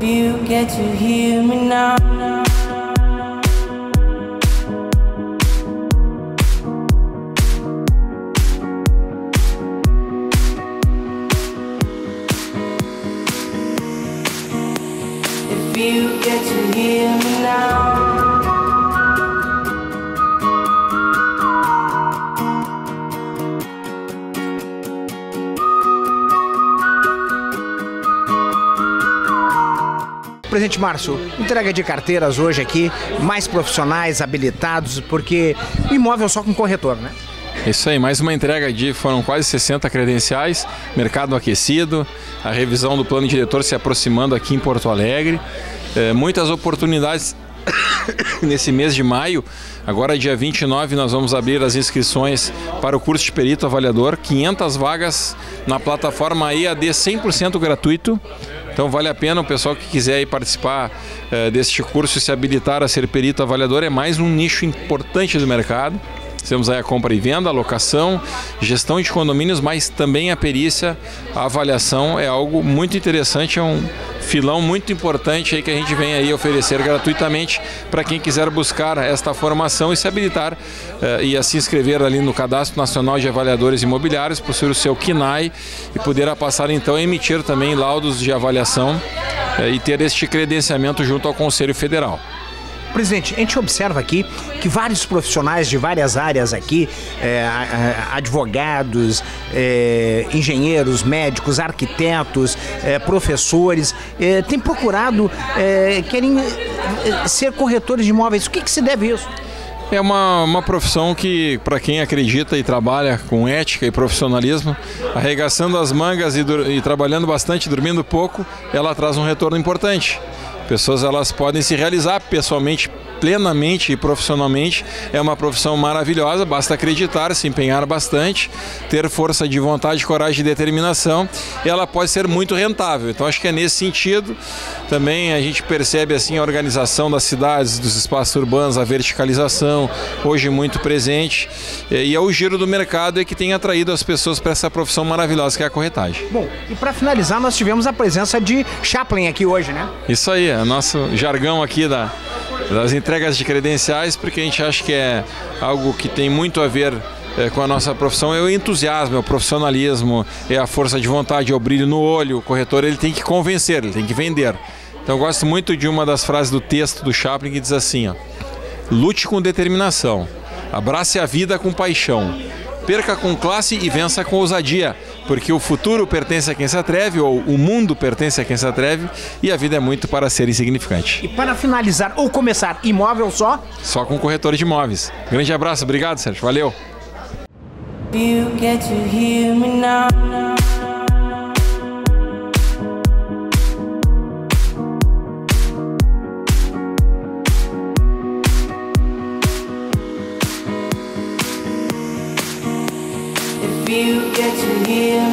You get to hear me now. If you get to hear me now. Presidente Márcio, entrega de carteiras hoje aqui, mais profissionais, habilitados, porque imóvel só com corretor, né? Isso aí, mais uma entrega de foram quase 60 credenciais, mercado aquecido, a revisão do plano diretor se aproximando aqui em Porto Alegre, é, muitas oportunidades nesse mês de maio. Agora, dia 29, nós vamos abrir as inscrições para o curso de perito avaliador, 500 vagas na plataforma EAD 100% gratuito. Então vale a pena o pessoal que quiser participar eh, deste curso e se habilitar a ser perito avaliador, é mais um nicho importante do mercado. Temos aí a compra e venda, a locação, gestão de condomínios, mas também a perícia, a avaliação é algo muito interessante, é um filão muito importante aí que a gente vem aí oferecer gratuitamente para quem quiser buscar esta formação e se habilitar eh, e a se inscrever ali no Cadastro Nacional de Avaliadores Imobiliários, possuir o seu KINAI e poder passar então a emitir também laudos de avaliação eh, e ter este credenciamento junto ao Conselho Federal. Presidente, a gente observa aqui que vários profissionais de várias áreas aqui, é, advogados, é, engenheiros, médicos, arquitetos, é, professores, é, têm procurado, é, querem é, ser corretores de imóveis. O que, que se deve a isso? É uma, uma profissão que, para quem acredita e trabalha com ética e profissionalismo, arregaçando as mangas e, e trabalhando bastante, dormindo pouco, ela traz um retorno importante. Pessoas elas podem se realizar pessoalmente, plenamente e profissionalmente. É uma profissão maravilhosa, basta acreditar, se empenhar bastante, ter força de vontade, coragem e determinação. Ela pode ser muito rentável. Então acho que é nesse sentido. Também a gente percebe assim a organização das cidades, dos espaços urbanos, a verticalização, hoje muito presente. E é o giro do mercado é que tem atraído as pessoas para essa profissão maravilhosa que é a corretagem. Bom, e para finalizar, nós tivemos a presença de Chaplin aqui hoje, né? Isso aí, é nosso jargão aqui da, das entregas de credenciais, porque a gente acha que é algo que tem muito a ver eh, com a nossa profissão, é o entusiasmo, é o profissionalismo, é a força de vontade, é o brilho no olho. O corretor ele tem que convencer, ele tem que vender. Então eu gosto muito de uma das frases do texto do Chaplin que diz assim, ó, lute com determinação, abrace a vida com paixão, perca com classe e vença com ousadia, porque o futuro pertence a quem se atreve, ou o mundo pertence a quem se atreve, e a vida é muito para ser insignificante. E para finalizar ou começar, imóvel só? Só com corretor de imóveis. Grande abraço, obrigado, Sérgio. Valeu. you get to hear